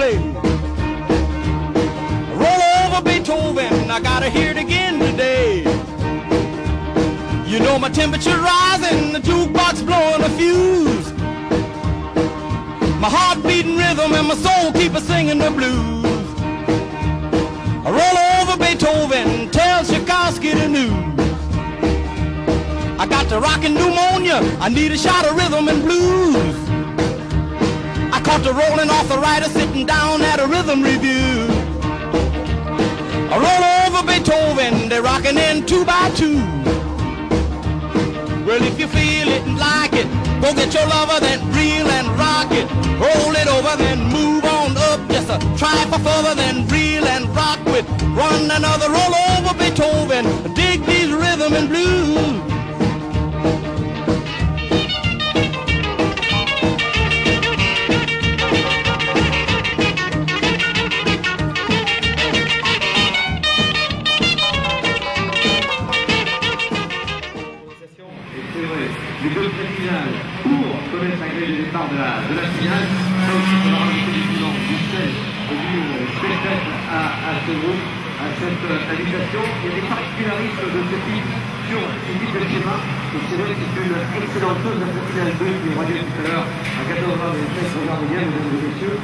play. Roll over Beethoven, I gotta hear it again today. You know my temperature rising, the jukebox blowing a fuse. My heart beating rhythm and my soul keep a singing the blues. Roll over Beethoven, tell Tchaikovsky the news. I got the rockin' pneumonia, I need a shot of rhythm and blues. Caught the rolling arthritis sitting down at a rhythm review. I roll over Beethoven, they're rocking in two by two. Well, if you feel it and like it, go get your lover, then reel and rock it. Roll it over, then move on up. Just a try for further, then reel and rock with one another. Roll over Beethoven, dig these rhythm and blues. À, cette euh, invitation. Il y a des particularismes de ce type sur une liste de schéma. C'est une excellente chose. La finale 2 qui est reliée tout à l'heure à 14h et 16 regardez bien, mesdames et messieurs.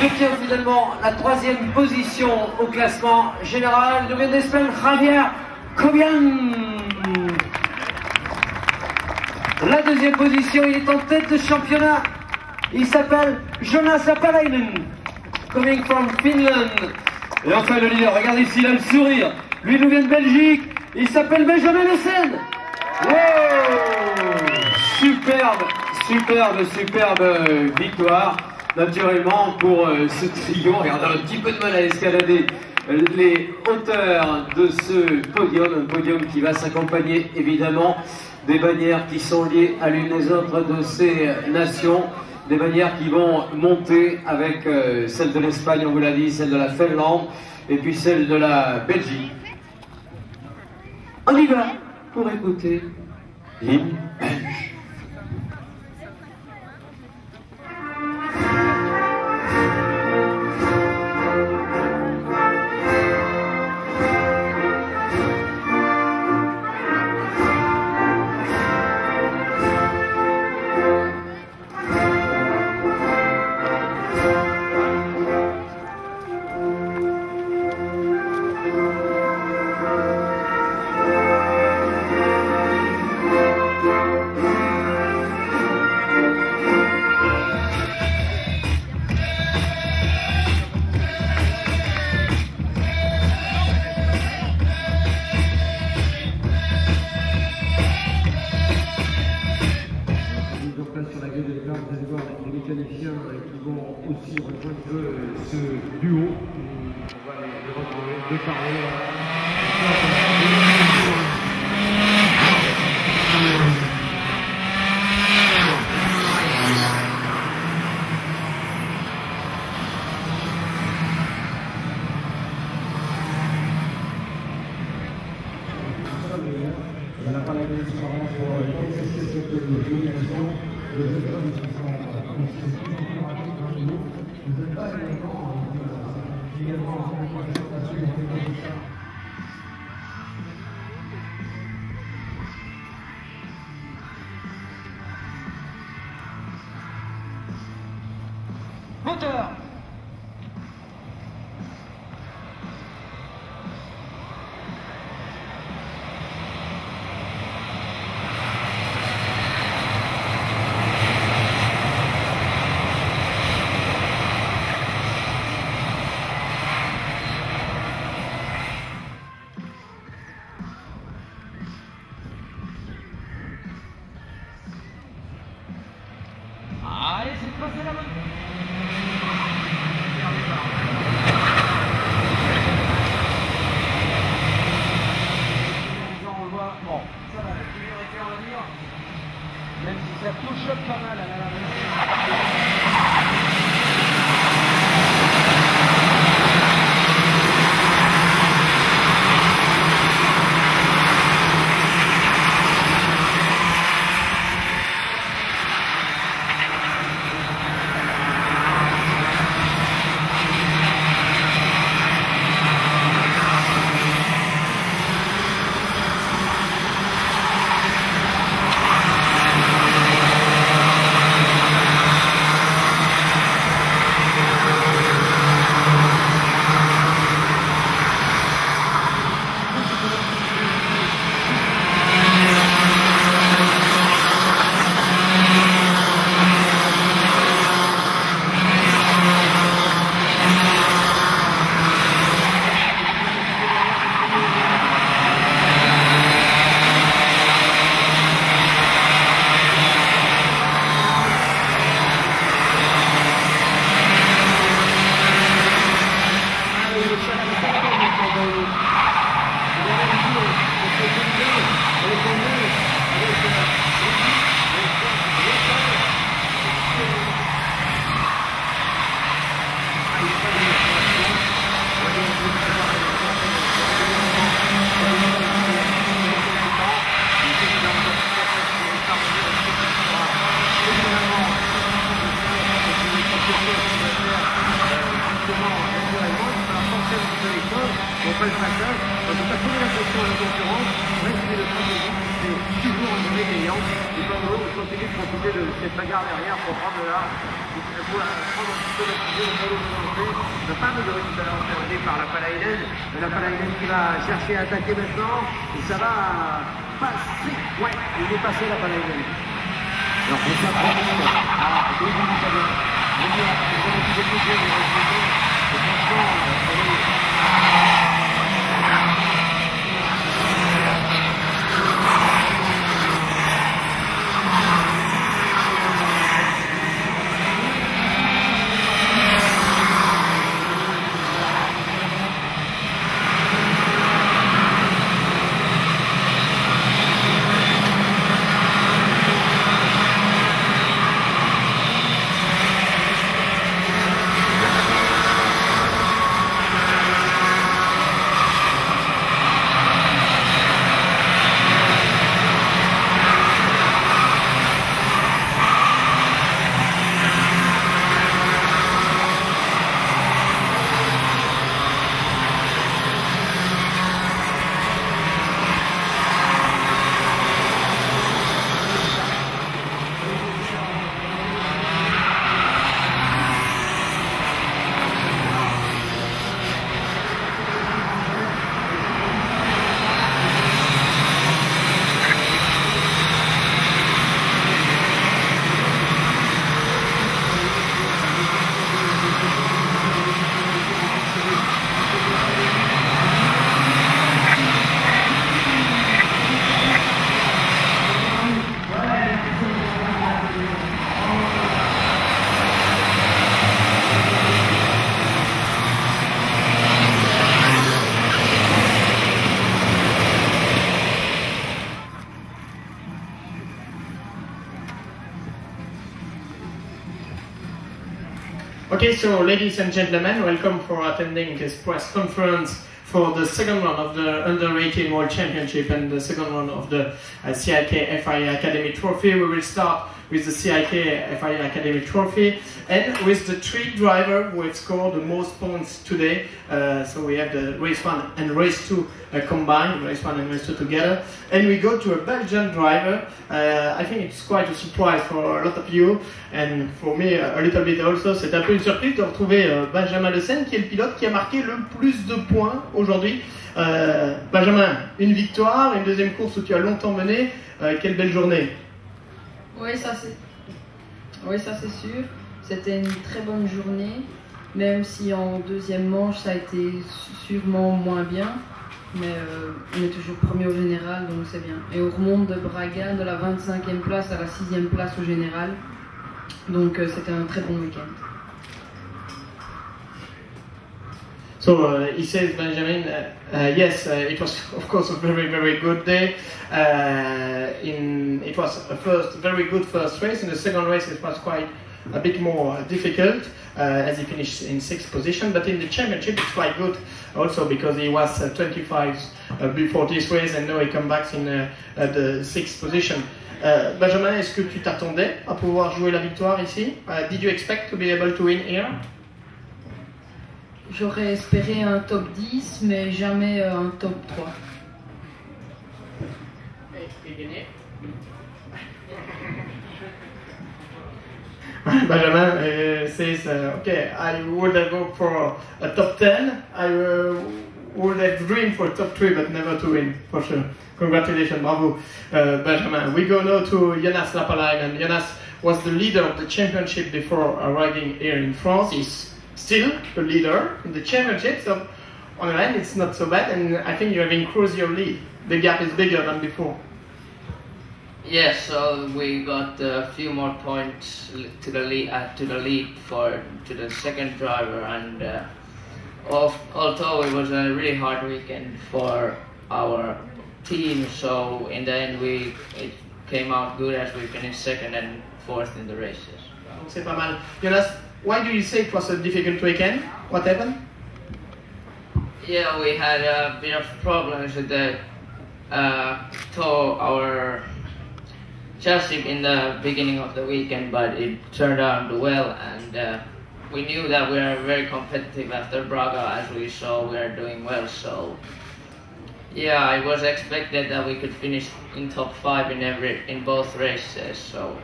Il obtient finalement la troisième position au classement général de Venezuela Javier la deuxième position, il est en tête de championnat. Il s'appelle Jonas Apalainen, coming from Finland. Et enfin le leader, regardez ici, il a le sourire. Lui nous vient de Belgique. Il s'appelle Benjamin Lessen. Wow Superbe, superbe, superbe victoire. Naturellement, pour euh, ce trio, regardez, un petit peu de mal à escalader les hauteurs de ce podium, un podium qui va s'accompagner évidemment des bannières qui sont liées à l'une des autres de ces nations, des bannières qui vont monter avec euh, celle de l'Espagne, on vous l'a dit, celle de la Finlande et puis celle de la Belgique. On y va pour écouter l'hymne belge. 对。On fait le passage, on peut pas poser la à la concurrence, rester le stratégie, c'est toujours une journée gagnante. Et Pablo continue de profiter de cette bagarre derrière pour prendre là, pour prendre un petit peu d'activité le Pablo de lancer. La pas de récupérer terminé par la Palaïden. La Palaïden qui va chercher à attaquer maintenant. Et ça va passer. Ouais, il est passé la Palaïden. Alors, on s'apprend à deux minutes à l'heure. Okay, so ladies and gentlemen, welcome for attending this press conference for the second round of the Under 18 World Championship and the second round of the uh, CIK FIA Academy Trophy. We will start with the CIK FIA Academy Trophy and with the three driver who have scored the most points today. Uh, so we have the race one and race two uh, combined, race one and race two together. And we go to a Belgian driver. Uh, I think it's quite a surprise for a lot of you and for me a little bit also. C'est un peu une surprise de retrouver euh, Benjamin Le Sen qui est le pilote qui a marqué le plus de points aujourd'hui. Euh, Benjamin, une victoire, une deuxième course où tu as longtemps mené. Euh, quelle belle journée. Oui, ça c'est sûr. C'était une très bonne journée, même si en deuxième manche ça a été sûrement moins bien. Mais euh, on est toujours premier au général, donc c'est bien. Et on remonte de Braga de la 25e place à la 6e place au général. Donc euh, c'était un très bon week-end. So uh, he says, Benjamin, uh, uh, yes, uh, it was of course a very, very good day. Uh, in it was a first very good first race. In the second race, it was quite a bit more difficult uh, as he finished in sixth position. But in the championship, it's quite good also because he was 25 before this race, and now he comes back in the sixth position. Benjamin, est-ce que tu t'attendais à pouvoir jouer la victoire ici? did you expect to be able to win here? J'aurais espéré un top 10, mais jamais euh, un top 3. Benjamin uh, says, uh, okay, I would have gone for a top 10. I uh, would have dreamed for top 3, but never to win, for sure. Congratulations, bravo, uh, Benjamin. We go now to Jonas Lapalainen. Jonas was the leader of the championship before arriving here in France. He's still the leader in the championship. So on the end, it's not so bad, and I think you have increased your lead. The gap is bigger than before. Yes, so we got a few more points to the lead, uh, to the lead for to the second driver, and uh, of, although it was a really hard weekend for our team, so in the end we it came out good as we finished second and fourth in the races. C'est pas mal. Jonas, why do you say it was a difficult weekend? What happened? Yeah, we had a bit of problems with the uh, tow our chassis in the beginning of the weekend, but it turned out well, and uh, we knew that we are very competitive after Braga, as we saw we are doing well. So Yeah, it was expected that we could finish in top five in every in both races. So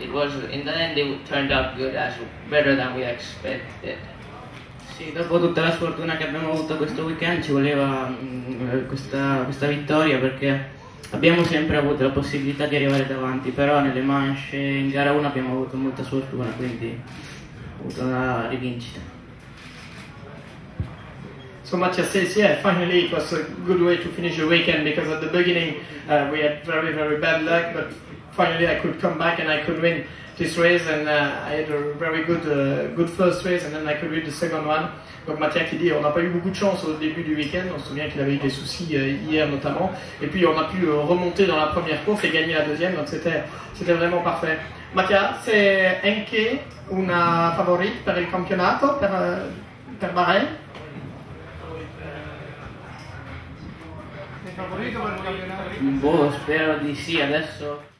it was in the end it turned out good as better than we expected. Sì, dopo tutta la sfortuna che abbiamo avuto questo weekend ci voleva mm, questa, questa vittoria perché abbiamo sempre avuto la possibilità di arrivare davanti, però nelle manche in gara 1 abbiamo avuto molta sfortuna, quindi ho avuto una rivincita. So Matthias says, yeah, finally it was a good way to finish the weekend because at the beginning uh, we had very, very bad luck, but finally I could come back and I could win this race and uh, I had a very good, uh, good first race and then I could win the second one. Donc Mathias qui dit on n'a pas eu beaucoup de chance au début du week-end, on se souvient qu'il avait eu des soucis euh, hier notamment, et puis on a pu euh, remonter dans la première course et gagner la deuxième, donc c'était c'était vraiment parfait. Mattia, c'est anche una favorite per il campionato, per, eh, per Bahrain? Boh, spero di sì, adesso